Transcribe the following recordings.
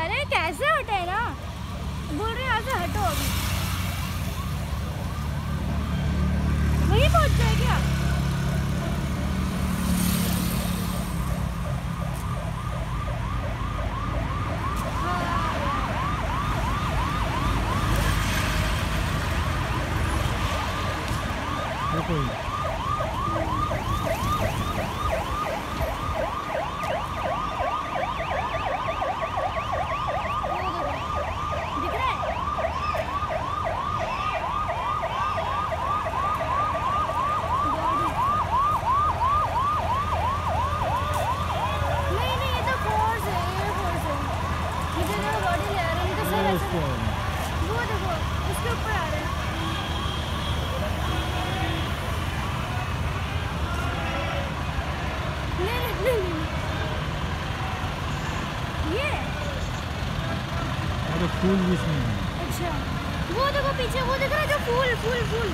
अरे, कैसे हटेगा बोल रहे यहाँ से हटो अभी। वहीं पहुँच जाए क्या? फूल भी अच्छा वो देखो पीछे वो दिख रहा है जो फूल फूल फूल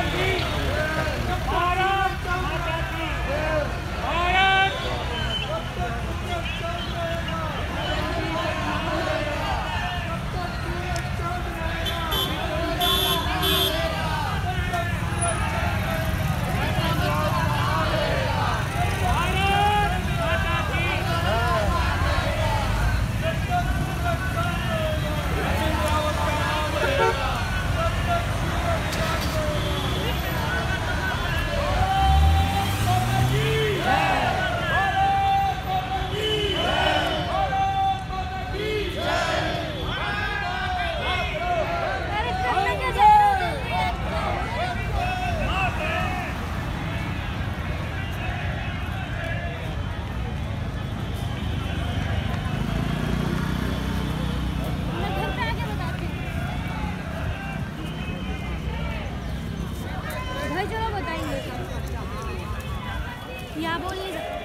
Come on, बोल नहीं सकते